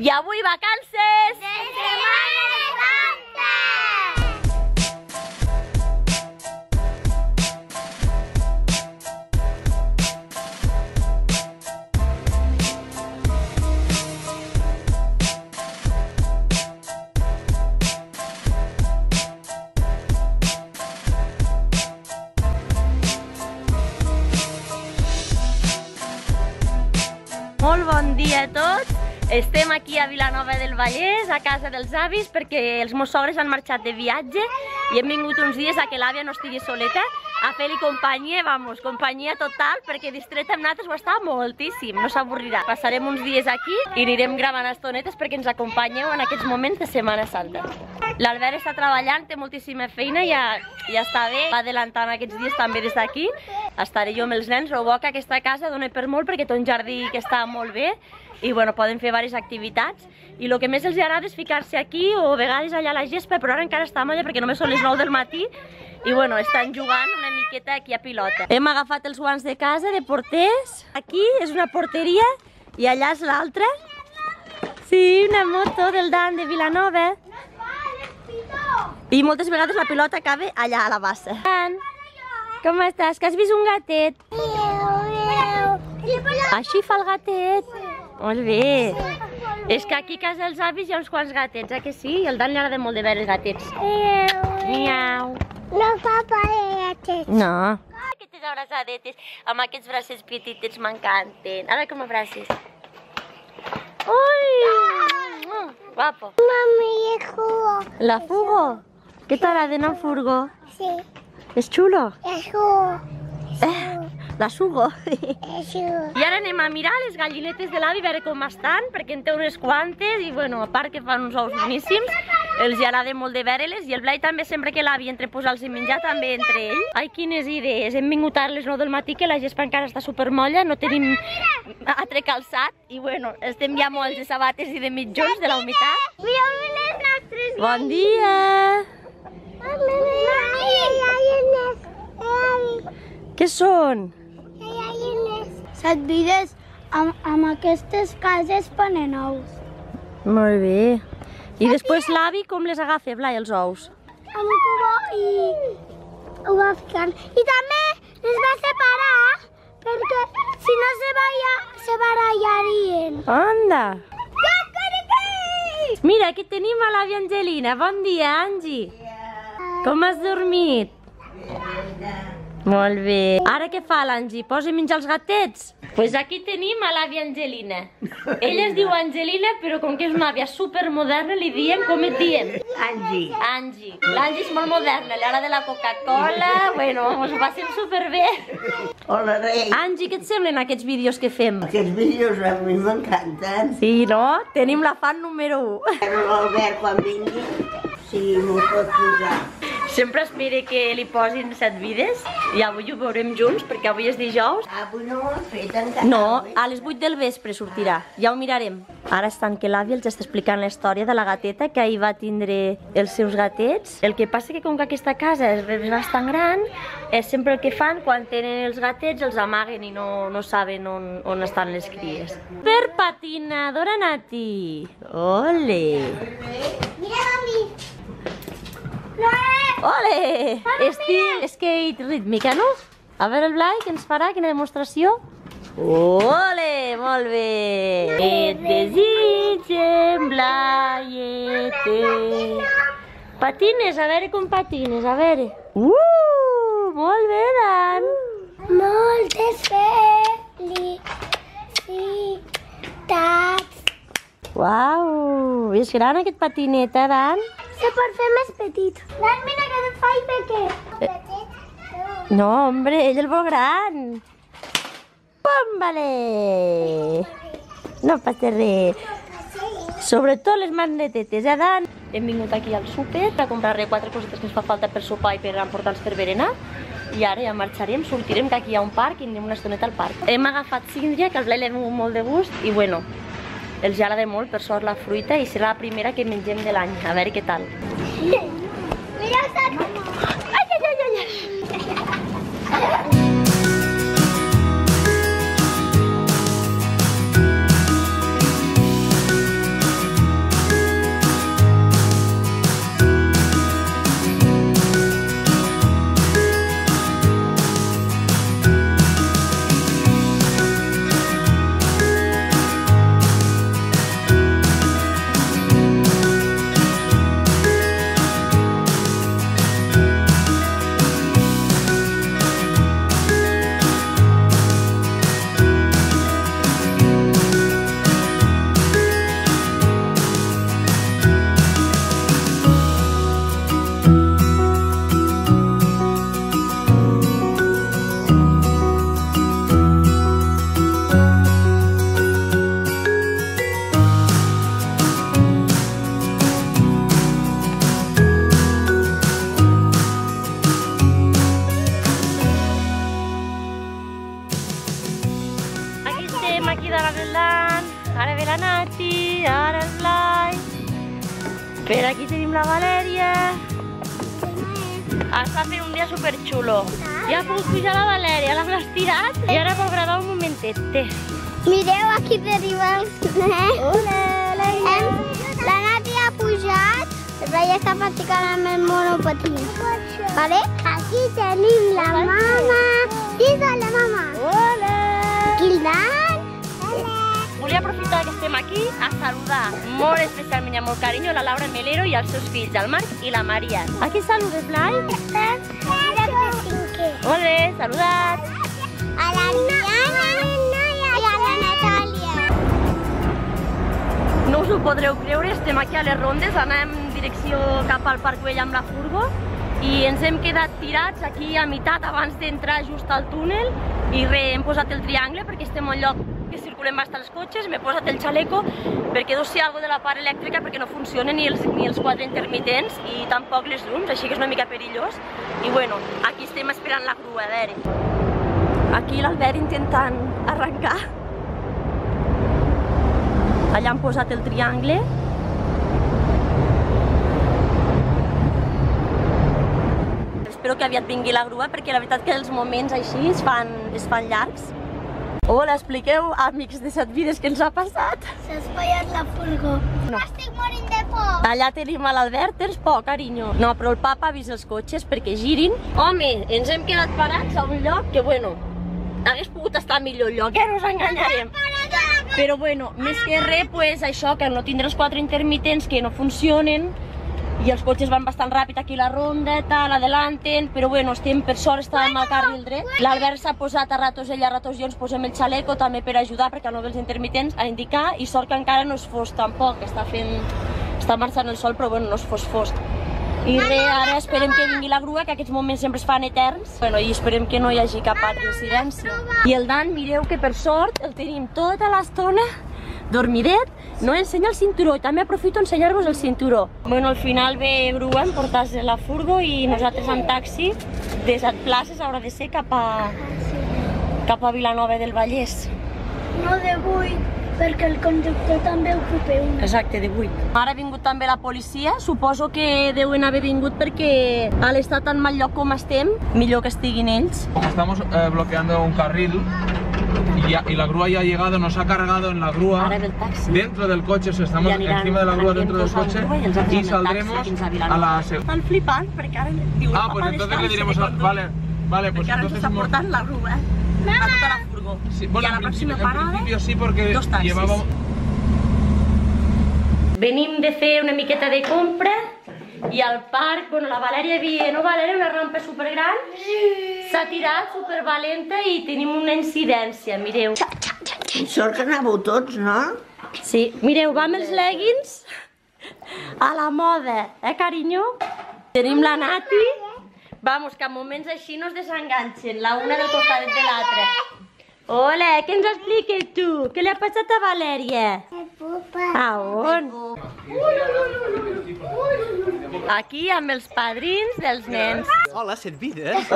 I avui vacances! De Setmana Santa! Molt bon dia a tots. Estem aquí a Vilanova del Vallès, a casa dels avis, perquè els meus sogres han marxat de viatge i hem vingut uns dies a que l'àvia no estigui soleta, a fer-li companyia, vamos, companyia total, perquè distreta amb nosaltres ho està moltíssim, no s'avorrirà. Passarem uns dies aquí i anirem gravant estonetes perquè ens acompanyeu en aquests moments de Setmana Santa. L'Albert està treballant, té moltíssima feina, ja, ja està bé, va adelantant aquests dies també des d'aquí. Estaré jo amb els nens, però bo que aquesta casa dona per molt perquè té un jardí que està molt bé i bueno, poden fer diverses activitats i el que més els agrada és ficar-se aquí o a vegades allà a la gespa, però ara encara està molla perquè només són les 9 del matí i bueno, estan jugant una miqueta aquí a pilota. Hem agafat els guants de casa, de porters. Aquí és una porteria i allà és l'altra. Sí, una moto del Dan de Vilanova. I moltes vegades la pilota acaba allà a la bassa. Com estàs? Que has vist un gatet? Així fa el gatet. Molt bé. És que aquí a casa dels avis hi ha uns quants gatets, eh que sí? El Dan li agrada molt de veure els gatets. Miau. No papa de gatet. No. Aquestes abraçadetes amb aquests braços petitets m'encanten. Ara com abraces. Ui! Mm, Guapo. Mami, jugo. La Fugo. ¿Qué t'agrada en Furgo? Sí, És xulo. es jugo. Eh, la sugo. Es. I ara anem a mirar les gallinetes de l'avi, a veure com estan, perquè en té unes quantes, i bueno, a part que fan uns ous boníssims, els hi agrada molt de veure-les, i el Blai també, sempre que l'avi entre posar-los a menjar, també entre ell. Ai, quines idees! Hem vingut ara a les 9 del matí, que la gespa encara està supermolla, no tenim altre calçat, i bueno, estem ja molts de sabates i de mitjons de la humitat. Mira, les nostres Bon dia! Què són? Set vides amb, amb aquestes cases ponen ous. Molt bé. I després l'avi com les agafa, Blai, els ous? Amb un cubó i ho va ficant. I també les va separar perquè si no se, vaya, se barallarien. Anda! Mira, aquí tenim a l'àvia Angelina. Bon dia, Angi. Com has dormit? Molt bé. Ara què fa l'Angi? Posa a menjar els gatets? Doncs pues aquí tenim a l'àvia Angelina. Ella es diu Angelina, però com que és una àvia supermoderna, li diem com et diem? Angi, Angi. L'Angi és molt moderna, li agrada la Coca-Cola, bueno, ens ho passem superbé. hola rei. Angi, què et semblen aquests vídeos que fem? Aquests vídeos a mi m'encanten. Sí, no? Tenim la fan número 1. Però l'Albert quan vingui, si m'ho pot posar. Sempre espere que li posin set vides i avui ho veurem junts perquè avui és dijous. Avui no ho han fet encara. No, a les 8 del vespre sortirà, ja ho mirarem. Ara estan que l'àvia els està explicant la història de la gateta que ahir va tindre els seus gatets. El que passa que com que aquesta casa és bastant gran, és sempre el que fan quan tenen els gatets els amaguen i no, no saben on, on estan les cries. Per patinadora Nati! Ole! Mira, mami. És. Ole! Estil skate rítmica, no? A veure el Blai, què ens farà? Quina demostració? Ole! Molt bé! Et desitgem, Blaiete! Patines, a veure com patines, a veure. Uh! Molt bé, Dan! Moltes felicitats. Uau! És gran aquest patinet, eh, Dan? Se pot fer més petit. Dan, mira que et faig pequet. No, hombre, ell el vol gran. Pom-vale! No passa res. Sobretot les magnetetes, eh, Dan? Hem vingut aquí al súper a comprar quatre cosetes que ens fa falta per sopar i per emportar-los per berenar. I ara ja marxarem, sortirem, que aquí hi ha un parc i anirem una estoneta al parc. Hem agafat síndria, que ha vingut molt de gust, i bueno, els agrada molt, per sort, la fruita, i serà la primera que mengem de l'any. A veure què tal. Mira, sac. lan, ara ve la Nati, el Blai. Per aquí tenim la Valèria. Està ah, fent un dia superxulo. xulo. Ja ha pogut pujar la Valèria, l'hem estirat i ara gravar un momentet. Té. Mireu, aquí tenim els nens. Hola, Hem, la Nati ha pujat, ja està practicant amb el monopatí. Vale? Aquí tenim la mama. És la mama? Hola! Aquí el nan. Volia aprofitar que estem aquí a saludar molt especialment i amb molt carinyo la Laura Melero i els seus fills, el Marc i la Maria. Aquí saludes, Blai? Ole, saludats! A la Niana i a la Natàlia. No us ho podreu creure, estem aquí a les rondes, anem en direcció cap al Parc Vell amb la furgo i ens hem quedat tirats aquí a meitat abans d'entrar just al túnel i re, hem posat el triangle perquè estem en un lloc que circulen bastants cotxes, m'he posat el xaleco perquè deu ser alguna de la part elèctrica perquè no funcionen ni els, ni els quatre intermitents i tampoc les llums, així que és una mica perillós i bueno, aquí estem esperant la grua, a veure. Aquí l'Albert intentant arrencar Allà han posat el triangle. Espero que aviat vingui la grua perquè la veritat que els moments així es fan, es fan llargs. Hola, expliqueu, amics de Set Vides, què ens ha passat? S'ha espaiat la furgó. No. Estic morint de por. Allà tenim a l'Albert, tens por, carinyo. No, però el papa ha vist els cotxes perquè girin. Home, ens hem quedat parats a un lloc que, bueno, hagués pogut estar millor lloc, eh? No us enganyarem. Però bueno, més que res, pues, això, que no tindré els quatre intermitents que no funcionen i els cotxes van bastant ràpid aquí la ronda, tal, adelanten, però bueno, estem, per sort estàvem al carril dret. L'Albert s'ha posat a ratos ell, a ratos jo, ens posem el xaleco també per ajudar, perquè no ve els intermitents, a indicar, i sort que encara no és fosc tampoc, està fent... està marxant el sol, però bueno, no és fosc fosc. I res, ara esperem que vingui la grua, que aquests moments sempre es fan eterns. Bueno, i esperem que no hi hagi cap altra incidència. I el Dan, mireu que per sort el tenim tota l'estona dormidet, no ensenya el cinturó i també aprofito a ensenyar-vos el cinturó. Bueno, al final ve grua, em portes la furgo i nosaltres en taxi de set places haurà de ser cap a, cap a Vilanova del Vallès. No de vuit, perquè el conductor també ocupa una. Exacte, de 8. Ara ha vingut també la policia, suposo que deuen haver vingut perquè a l'estat tan mal lloc com estem, millor que estiguin ells. Estamos eh, bloqueando un carril y, la grúa ya ha llegado, nos ha cargado en la grúa Ara ve el taxi. dentro del coche, o sea, estamos encima de la grúa dentro del coche i y saldremos a a la... Estan flipant perquè ara diu el Ah, pues entonces le diremos a... Vale, vale, pues Perquè ara ens entonces... hemos- portant la grua a tota la furgó. Sí, I bueno, a la pròxima parada, principio sí, porque dos taxis. llevábamos... Venim de fer una miqueta de compra i al parc, bueno, la Valèria havia, no Valèria, una rampa supergran, s'ha tirat supervalenta i tenim una incidència, mireu. Sort que anàveu tots, no? Sí, mireu, va amb els leggings a la moda, eh, carinyo? Tenim la Nati, vamos, que en moments així no es desenganxen, la una del costat de l'altra. Hola, què ens expliques tu? Què li ha passat a Valèria? A on? Aquí amb els padrins dels nens. Hola, set vides.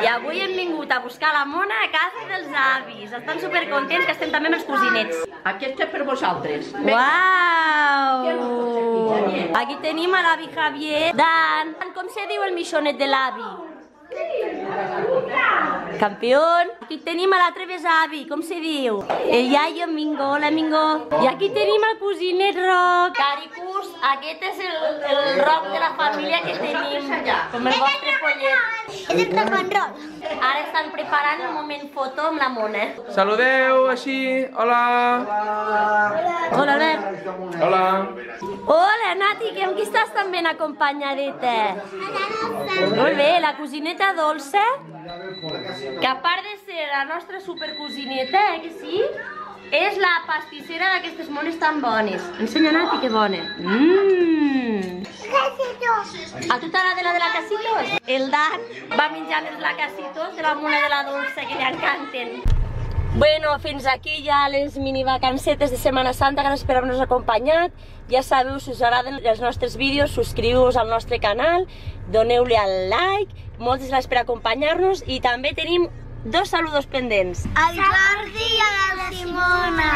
I avui hem vingut a buscar la mona a casa dels avis. Estan supercontents que estem també amb els cosinets. Aquesta és per vosaltres. Uau! Aquí tenim a l'avi Javier. Dan, com se diu el missionet de l'avi? Campión. Aquí tenim a l'altre besavi, com se diu? El iaio Mingo, hola Mingo. I aquí tenim el cosinet Roc. Caricus, aquest és el, el Roc de la família que tenim, com el vostre pollet. És el rock and roll. Ara estan preparant el moment foto amb la mona. Saludeu així, hola. Hola, Albert. Hola. Hola, Nati, que amb qui estàs tan ben acompanyadeta? Molt bé, la cosineta dolça, que a part de ser la nostra supercosineta, eh, que sí? És la pastissera d'aquestes mones tan bones. Ensenya, Nati, que bona. Mmm. A tu t'agrada la de la casitos? El Dan va menjar els lacasitos de la mona de la dolça que li encanten. Bueno, fins aquí ja les mini vacancetes de Setmana Santa, gràcies per haver-nos acompanyat. Ja sabeu, si us agraden els nostres vídeos, subscriu-vos al nostre canal, doneu-li al like, moltes gràcies per acompanyar-nos i també tenim dos saludos pendents. Al Jordi i la Simona.